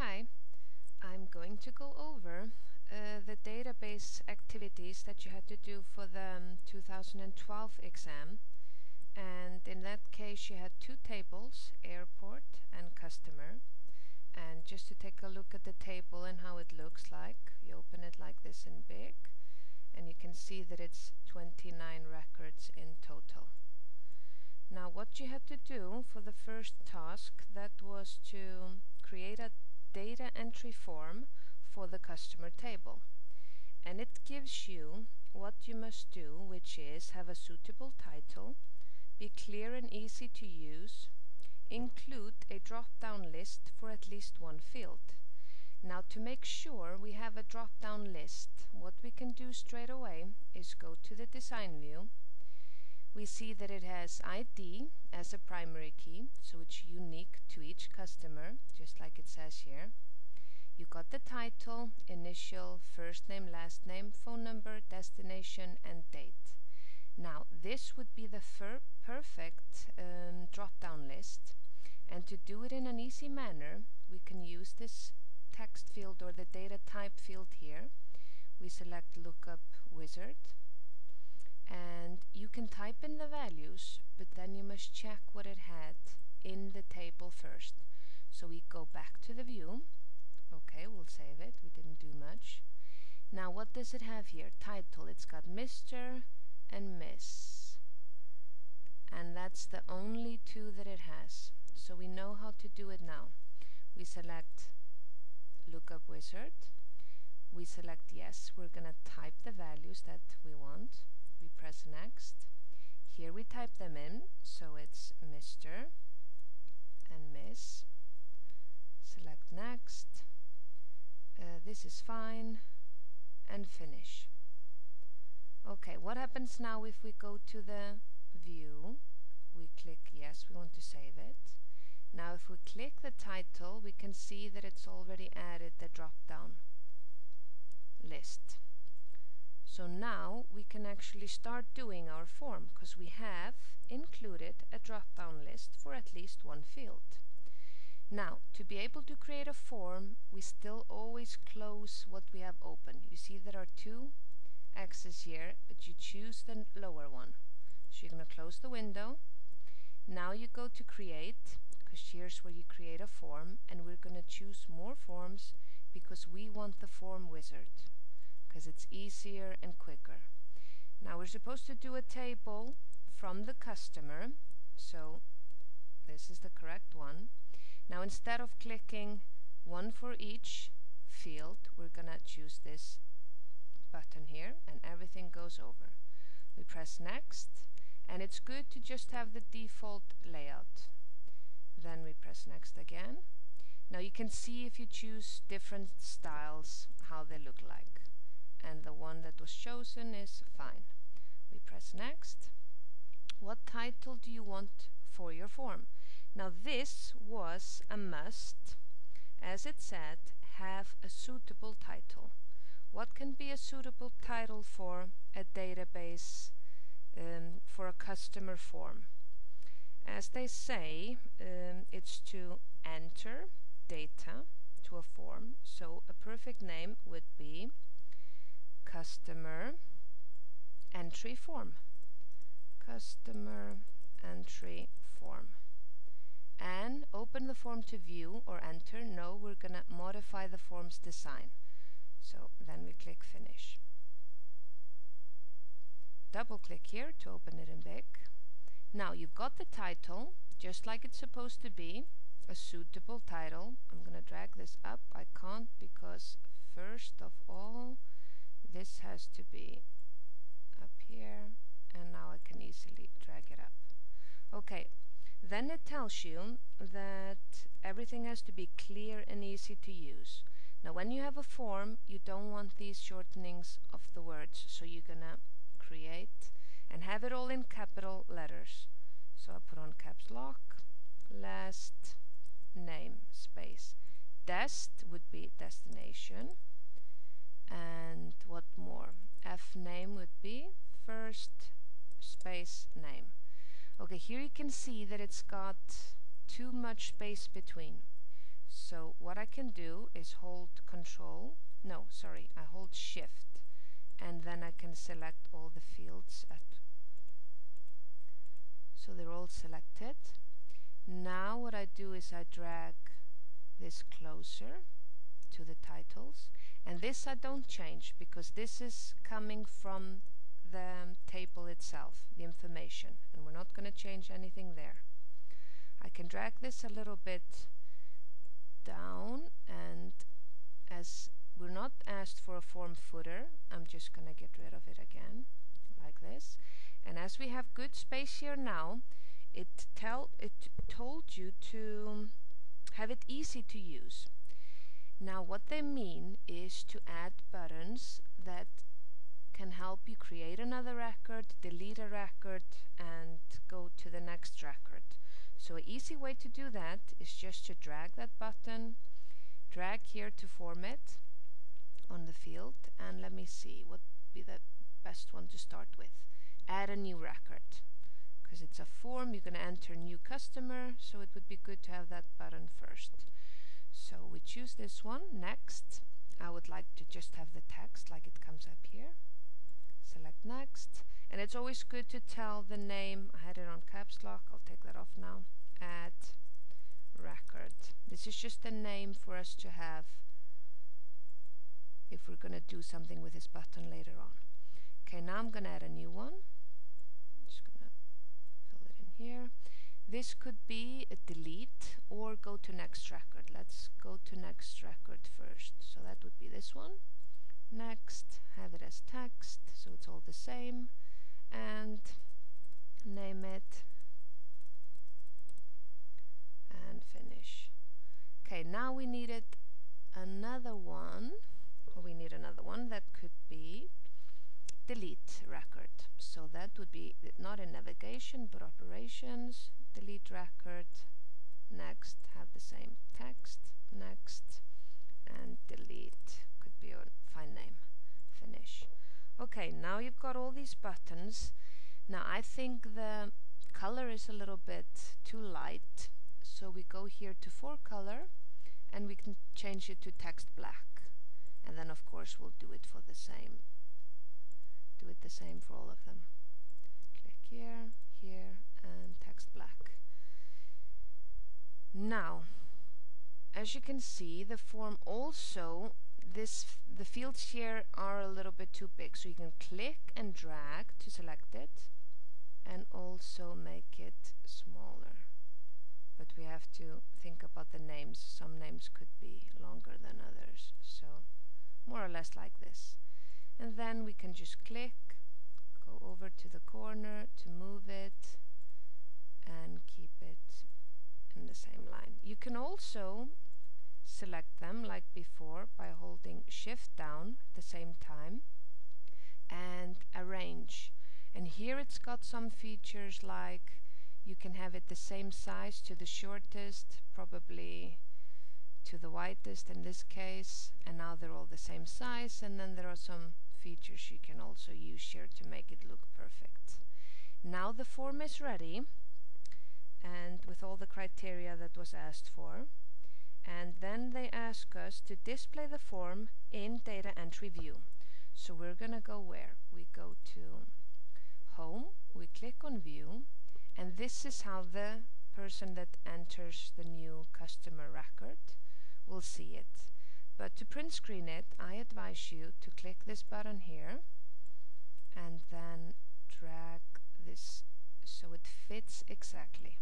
hi. I'm going to go over uh, the database activities that you had to do for the um, 2012 exam. And in that case you had two tables, airport and customer. And just to take a look at the table and how it looks like, you open it like this in big and you can see that it's 29 records in total. Now what you had to do for the first task that was to create a data entry form for the customer table. And it gives you what you must do which is have a suitable title be clear and easy to use include a drop-down list for at least one field. Now to make sure we have a drop-down list what we can do straight away is go to the design view we see that it has ID as a primary key, so it's unique to each customer, just like it says here. You got the title, initial, first name, last name, phone number, destination, and date. Now, this would be the perfect um, drop-down list, and to do it in an easy manner, we can use this text field or the data type field here. We select Lookup Wizard, and you can type in the values but then you must check what it had in the table first. So we go back to the view. Okay we'll save it. We didn't do much. Now what does it have here? Title. It's got Mr and Miss. And that's the only two that it has. So we know how to do it now. We select lookup wizard. We select yes. We're gonna type the values that we want press next. Here we type them in, so it's Mr. and Miss. Select next. Uh, this is fine. And finish. Okay, what happens now if we go to the view? We click yes, we want to save it. Now if we click the title, we can see that it's already added the drop-down list. So now we can actually start doing our form because we have included a drop-down list for at least one field. Now, to be able to create a form, we still always close what we have open. You see there are two X's here, but you choose the lower one. So you're going to close the window. Now you go to create, because here's where you create a form, and we're going to choose more forms because we want the form wizard because it's easier and quicker. Now we're supposed to do a table from the customer, so this is the correct one. Now instead of clicking one for each field, we're gonna choose this button here and everything goes over. We press next and it's good to just have the default layout. Then we press next again. Now you can see if you choose different styles how they look like one that was chosen is fine. We press next. What title do you want for your form? Now this was a must, as it said, have a suitable title. What can be a suitable title for a database, um, for a customer form? As they say, um, it's to enter data to a form, so a perfect name would be customer entry form. Customer entry form. And open the form to view or enter. No we're gonna modify the form's design. So then we click finish. Double click here to open it in big now you've got the title just like it's supposed to be a suitable title. I'm gonna drag this up. I can't because first of all this has to be up here and now I can easily drag it up. Okay then it tells you that everything has to be clear and easy to use. Now when you have a form you don't want these shortenings of the words so you're gonna create and have it all in capital letters. So I put on caps lock last name space. Dest would be destination and what more? F name would be first space name. Okay here you can see that it's got too much space between. So what I can do is hold control, no, sorry, I hold shift and then I can select all the fields at so they're all selected. Now what I do is I drag this closer to the titles and this I don't change because this is coming from the table itself, the information, and we're not going to change anything there. I can drag this a little bit down and as we're not asked for a form footer, I'm just going to get rid of it again like this. And as we have good space here now, it tell it told you to have it easy to use. Now what they mean is to add buttons that can help you create another record, delete a record, and go to the next record. So an easy way to do that is just to drag that button, drag here to format on the field, and let me see what be the best one to start with. Add a new record. Because it's a form, you're going to enter new customer, so it would be good to have that button first. Choose this one, next. I would like to just have the text like it comes up here. Select next. And it's always good to tell the name. I had it on caps lock. I'll take that off now. Add record. This is just a name for us to have if we're going to do something with this button later on. Okay, now I'm going to add a new one. I'm just to fill it in here. This could be a delete or go to next record. Let's go to next record first. So that would be this one. Next, have it as text, so it's all the same. And name it and finish. Okay, now we needed another one, or we need another one that could be delete record. So that would be not in navigation but operations, delete record, next, have the same text, next, and delete, could be a fine name, finish. Okay, now you've got all these buttons. Now I think the color is a little bit too light, so we go here to for color, and we can change it to text black. And then of course we'll do it for the same, do it the same for all of them. Click here, here, and text black. Now, as you can see, the form also, this the fields here are a little bit too big, so you can click and drag to select it, and also make it smaller. But we have to think about the names. Some names could be longer than others, so more or less like this. And then we can just click, go over to the corner to move it, and keep it in the same line. You can also select them like before by holding shift down at the same time and arrange. And here it's got some features like you can have it the same size to the shortest, probably to the widest in this case, and now they're all the same size, and then there are some features you can also use here to make it look perfect. Now the form is ready, and with all the criteria that was asked for, and then they ask us to display the form in data entry view. So we're going to go where? We go to home, we click on view, and this is how the person that enters the new customer record will see it. But to print screen it, I advise you to click this button here and then drag this so it fits exactly.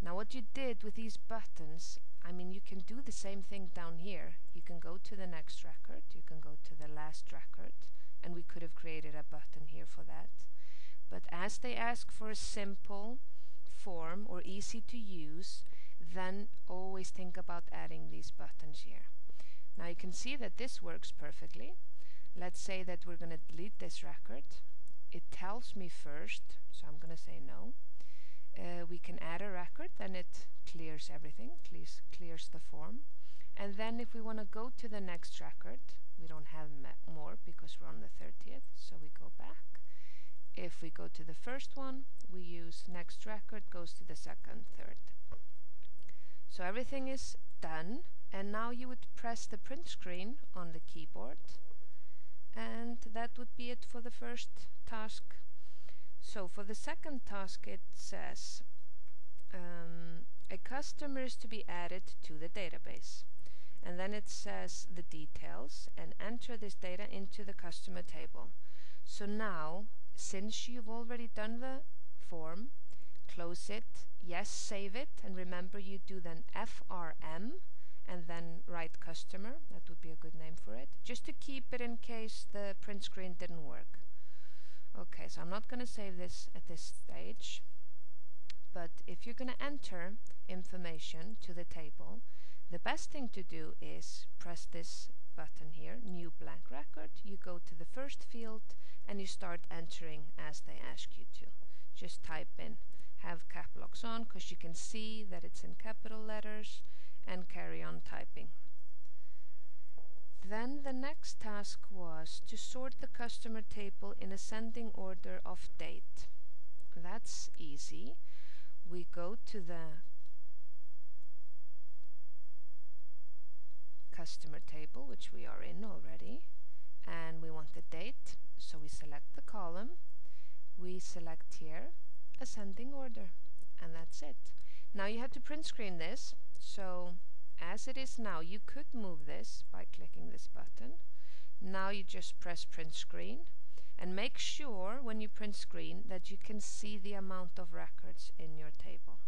Now what you did with these buttons, I mean you can do the same thing down here. You can go to the next record, you can go to the last record, and we could have created a button here for that. But as they ask for a simple form or easy to use, then always think about adding these buttons here. Now you can see that this works perfectly. Let's say that we're going to delete this record. It tells me first, so I'm going to say no. Uh, we can add a record, then it clears everything, clears, clears the form. And then if we want to go to the next record, we don't have more because we're on the 30th, so we go back. If we go to the first one, we use next record, goes to the second, third. So everything is done and now you would press the print screen on the keyboard and that would be it for the first task. So for the second task it says um, a customer is to be added to the database and then it says the details and enter this data into the customer table. So now since you've already done the form close it, yes save it and remember you do then FRM and then write customer, that would be a good name for it, just to keep it in case the print screen didn't work. Okay, so I'm not going to save this at this stage, but if you're going to enter information to the table, the best thing to do is press this button here, new blank record, you go to the first field and you start entering as they ask you to. Just type in have cap locks on because you can see that it's in capital letters and carry typing. Then the next task was to sort the customer table in ascending order of date. That's easy. We go to the customer table, which we are in already, and we want the date, so we select the column. We select here ascending order, and that's it. Now you have to print screen this, so as it is now, you could move this by clicking this button. Now you just press print screen and make sure when you print screen that you can see the amount of records in your table.